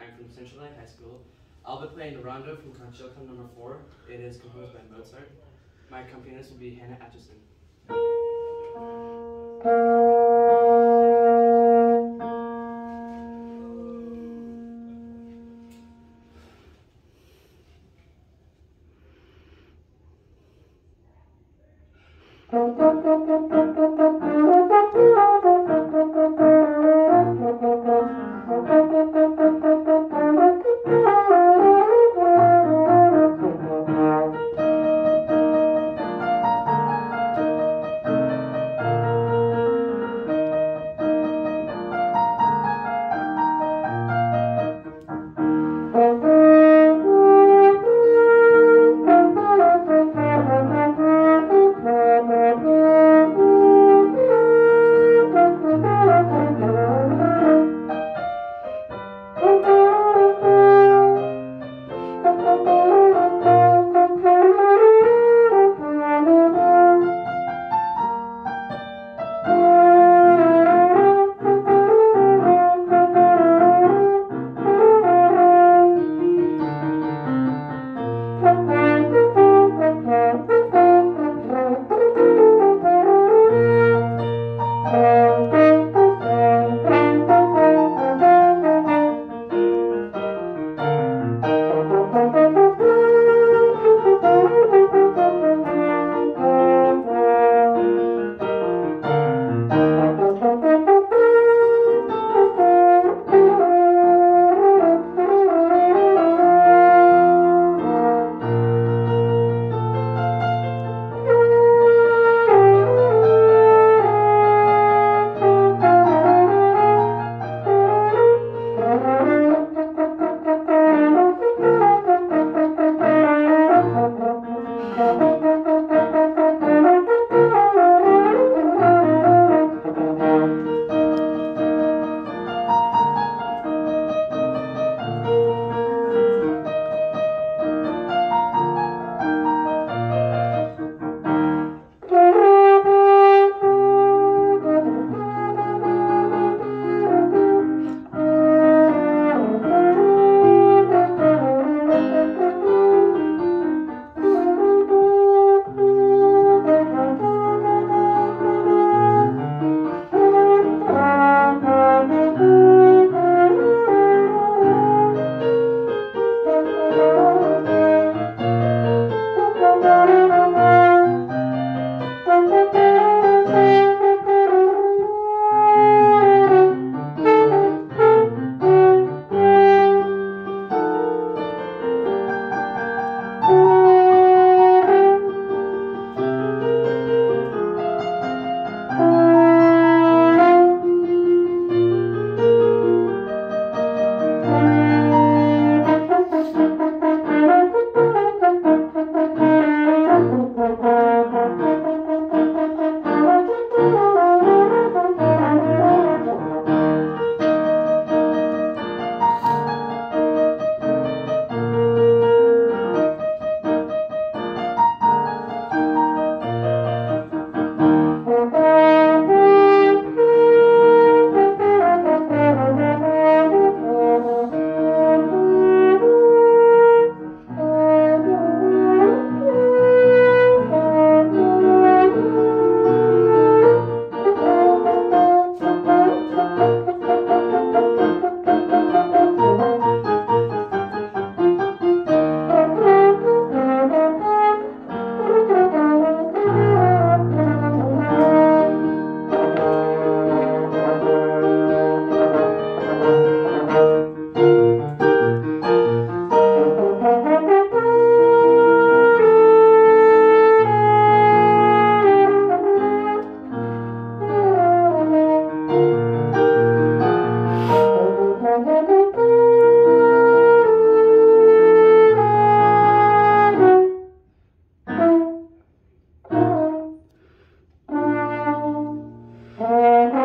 I'm from Central Line High School. I'll be playing the Rondo from Concerto number four. It is composed by Mozart. My accompanist will be Hannah Atchison.